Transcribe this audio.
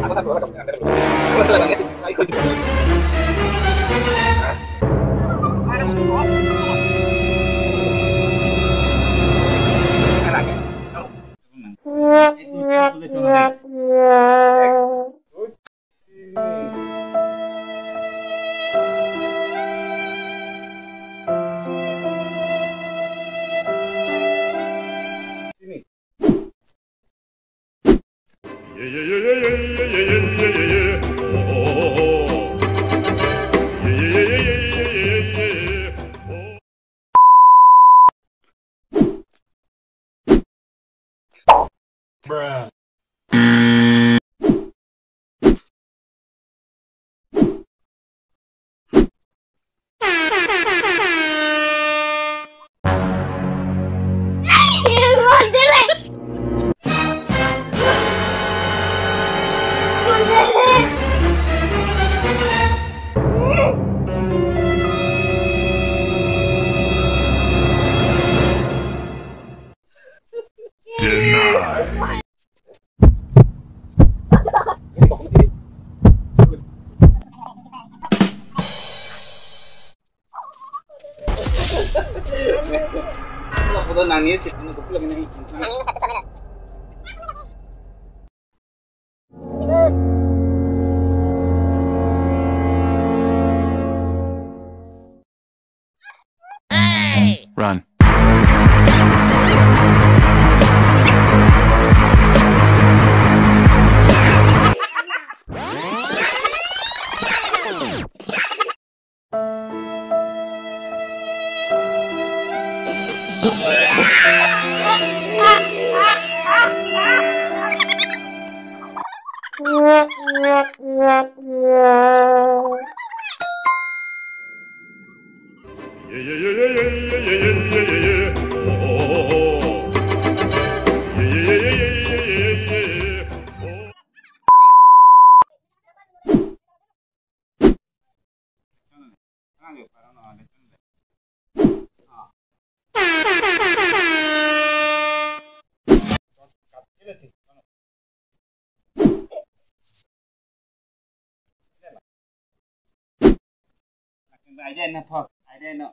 Aku tak boleh Ako Kalau nangis, itu lagi nangis. Run. I didn't post. I didn't know.